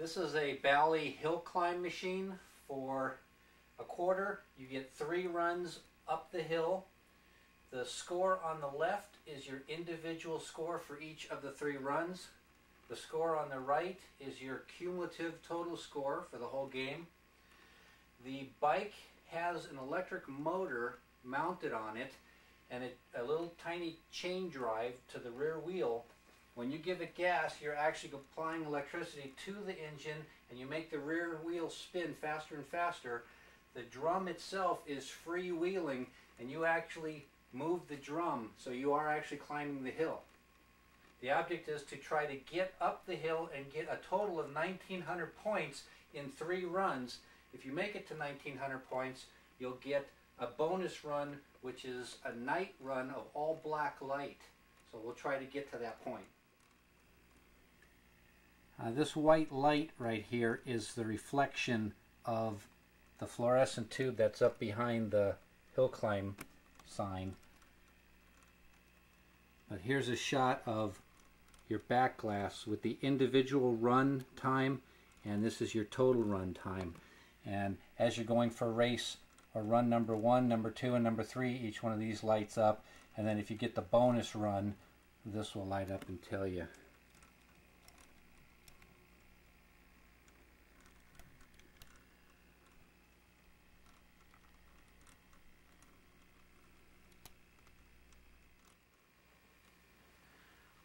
This is a Bally hill climb machine for a quarter. You get three runs up the hill. The score on the left is your individual score for each of the three runs. The score on the right is your cumulative total score for the whole game. The bike has an electric motor mounted on it and it, a little tiny chain drive to the rear wheel when you give it gas, you're actually applying electricity to the engine and you make the rear wheel spin faster and faster. The drum itself is freewheeling and you actually move the drum so you are actually climbing the hill. The object is to try to get up the hill and get a total of 1900 points in three runs. If you make it to 1900 points, you'll get a bonus run, which is a night run of all black light. So we'll try to get to that point. Uh, this white light right here is the reflection of the fluorescent tube that's up behind the hill climb sign. But here's a shot of your back glass with the individual run time and this is your total run time. And as you're going for race or run number one, number two, and number three, each one of these lights up. And then if you get the bonus run, this will light up and tell you.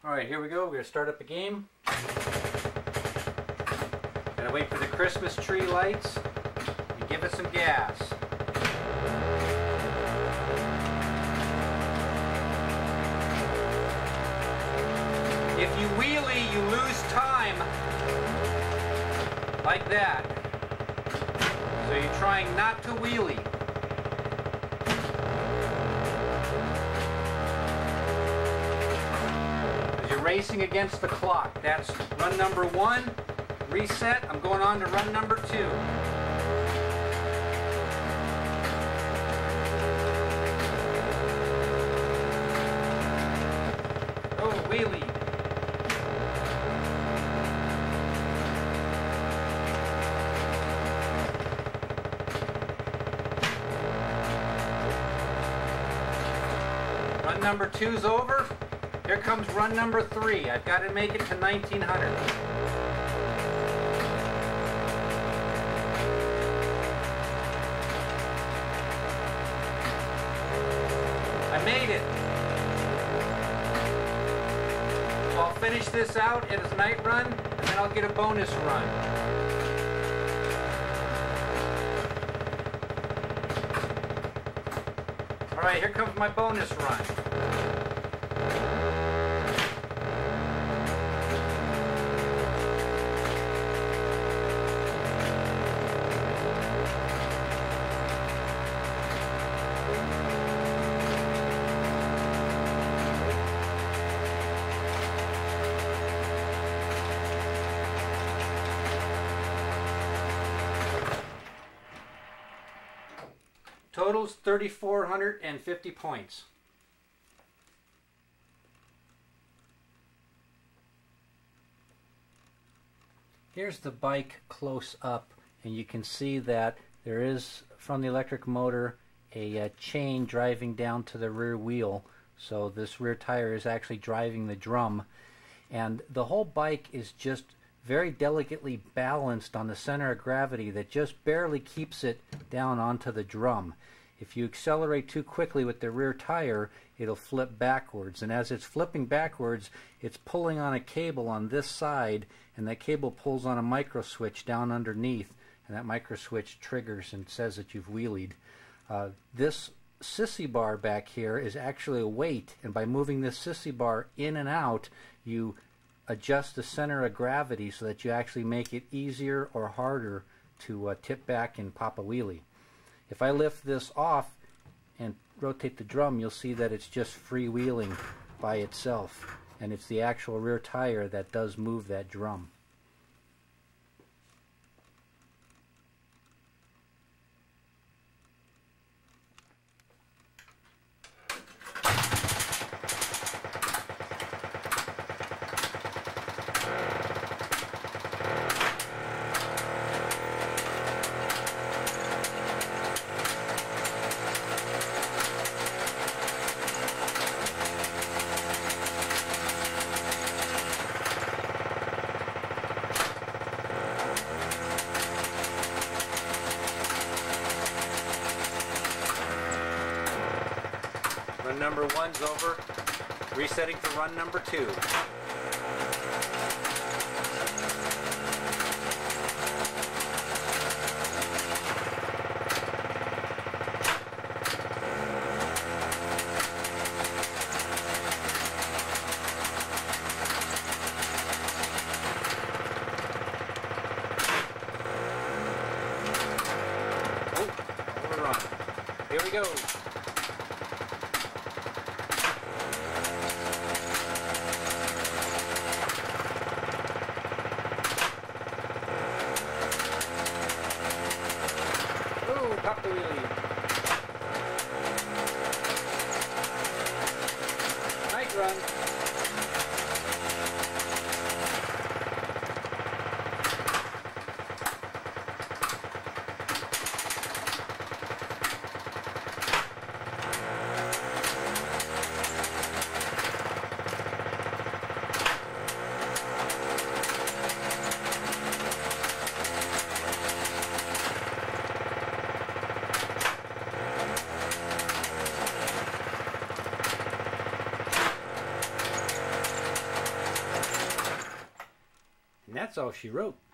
Alright, here we go. We're going to start up the game. Gotta wait for the Christmas tree lights and give it some gas. If you wheelie, you lose time. Like that. So you're trying not to wheelie. Racing against the clock. That's run number one, reset. I'm going on to run number two. Oh, wheelie. Run number two's over. Here comes run number three. I've got to make it to 1900. I made it. So I'll finish this out as a night run, and then I'll get a bonus run. Alright, here comes my bonus run. Totals 3,450 points. Here's the bike close up and you can see that there is from the electric motor a, a, chain driving down to the rear wheel so this rear tire is actually driving the drum and the whole bike is just very delicately balanced on the center of gravity that just barely keeps it down onto the drum. If you accelerate too quickly with the rear tire, it'll flip backwards. And as it's flipping backwards, it's pulling on a cable on this side, and that cable pulls on a micro switch down underneath, and that micro switch triggers and says that you've wheelied. Uh, this sissy bar back here is actually a weight, and by moving this sissy bar in and out, you adjust the center of gravity so that you actually make it easier or harder to uh, tip back and pop a wheelie. If I lift this off and rotate the drum, you'll see that it's just freewheeling by itself. And it's the actual rear tire that does move that drum. Number one's over. Resetting for run number two. Oh. Here we go. Ooh, that's all she wrote.